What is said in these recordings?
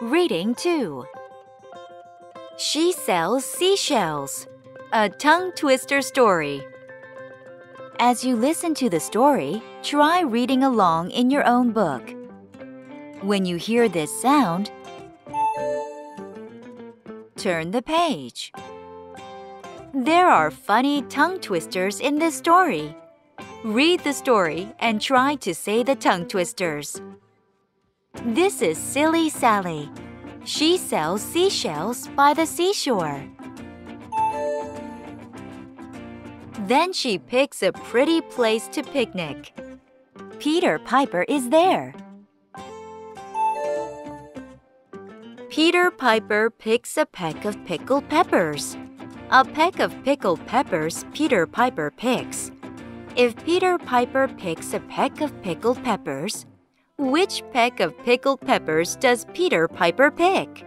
Reading 2 She Sells Seashells, a tongue twister story. As you listen to the story, try reading along in your own book. When you hear this sound, turn the page. There are funny tongue twisters in this story. Read the story and try to say the tongue twisters. This is Silly Sally. She sells seashells by the seashore. Then she picks a pretty place to picnic. Peter Piper is there. Peter Piper picks a peck of pickled peppers. A peck of pickled peppers Peter Piper picks. If Peter Piper picks a peck of pickled peppers, which peck of pickled peppers does Peter Piper pick?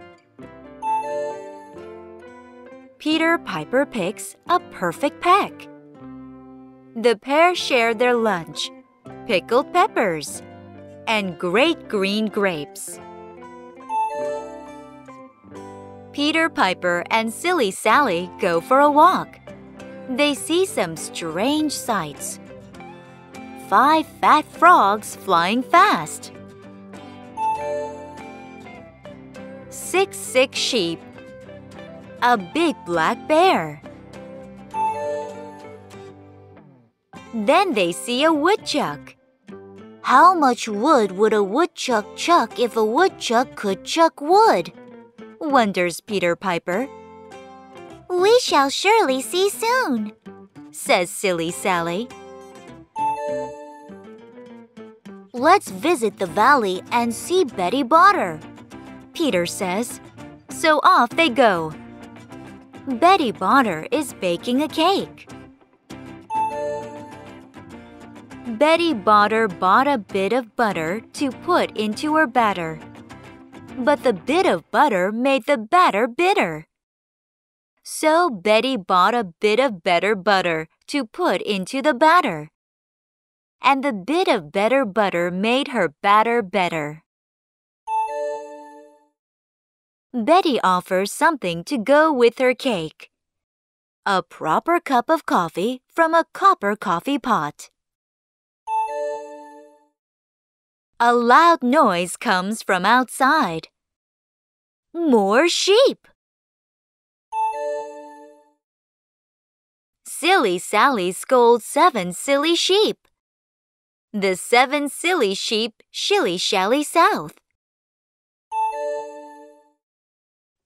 Peter Piper picks a perfect peck. The pair share their lunch pickled peppers and great green grapes. Peter Piper and Silly Sally go for a walk. They see some strange sights five fat frogs flying fast. Six sick sheep. A big black bear. Then they see a woodchuck. How much wood would a woodchuck chuck if a woodchuck could chuck wood? wonders Peter Piper. We shall surely see soon, says Silly Sally. Let's visit the valley and see Betty Botter, Peter says. So off they go. Betty Botter is baking a cake. Betty Botter bought a bit of butter to put into her batter. But the bit of butter made the batter bitter. So Betty bought a bit of better butter to put into the batter and the bit of better butter made her batter better. Betty offers something to go with her cake. A proper cup of coffee from a copper coffee pot. A loud noise comes from outside. More sheep! Silly Sally scolds seven silly sheep. The seven silly sheep shilly shally south.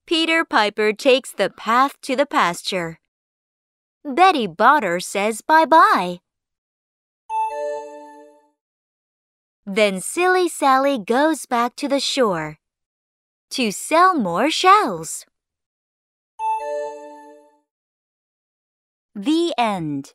Peter Piper takes the path to the pasture. Betty Botter says bye bye. Then Silly Sally goes back to the shore to sell more shells. The end.